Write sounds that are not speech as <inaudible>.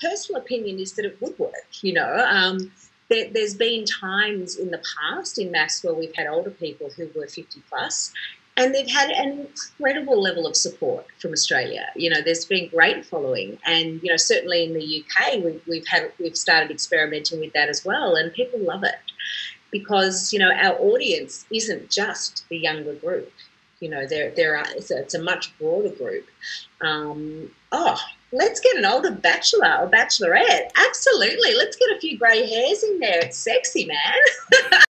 personal opinion is that it would work. You know, um, there, has been times in the past in MAFS where we've had older people who were 50 plus, and they've had an incredible level of support from Australia. You know, there's been great following, and you know, certainly in the UK, we, we've had we've started experimenting with that as well, and people love it because you know our audience isn't just the younger group. You know, there there are it's a, it's a much broader group. Um, oh, let's get an older bachelor or bachelorette. Absolutely, let's get a few grey hairs in there. It's sexy, man. <laughs>